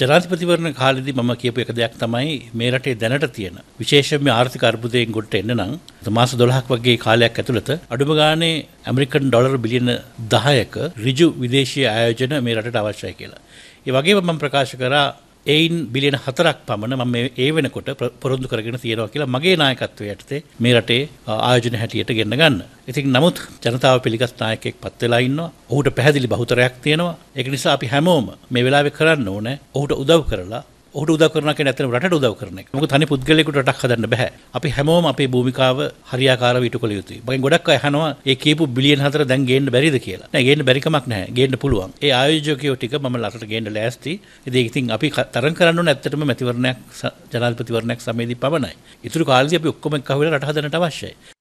ජනාධිපතිවරණ කාලෙදි මම කියපු එක දෙයක් තමයි මේ රටේ දැනට තියෙන විශේෂයෙන්ම ආර්ථික අර්බුදයෙන් ගොඩට එන්න නම් මාස 12ක් වගේ කාලයක් ඇතුළත අඩුම ගානේ ඇමරිකන් ඩොලර් බිලියන 10ක ඍජු විදේශීය ආයෝජන මේ රටට අවශ්‍යයි කියලා. ඒ වගේම මම ප්‍රකාශ කරා එයින් බිලියන හතරක් පමණ මම ඒ වෙනකොට පොරොන්දු කරගෙන තියෙනවා කියලා මගේ නායකත්වය යටතේ මේ රටේ ආයෝජන හැටියට ගෙන්න ගන්න. ඉතින් නමුත් ජනතාව පිළිගත් නායකයෙක් පත් වෙලා ඉන්නවා. ඔහුට පැහැදිලි බහුතරයක් තියෙනවා. ඒක නිසා අපි හැමෝම මේ වෙලාවේ කරන්න ඕනේ ඔහුට උදව් කරලා ඔහුට උදව් කරනවා කියන්නේ ඇත්තටම රටට උදව් කරන එක. මොකද තනි පුද්ගලයෙකුට රටක් හදන්න බෑ. අපි හැමෝම අපේ භූමිකාව හරියාකාරව ඉටු කළ යුතුයි. මගෙන් ගොඩක් අය අහනවා ඒ කියපු බිලියන් 4 දැන් ගේන්න බැරිද කියලා. නෑ ගේන්න බැරි කමක් නැහැ. ගේන්න පුළුවන්. ඒ ආයෝජකයෝ ටික මම රටට ගේන්න ලෑස්ති. ඉතින් ඉතින් අපි තරම් කරන්න ඕනේ ඇත්තටම මැතිවරණයක් ජනාධිපතිවරණයක් සමයේදී පමණයි. ඊටු කාලෙදී අපි ඔක්කොම එක්ක අහුවෙලා රට හදන්නට අවශ්‍යයි.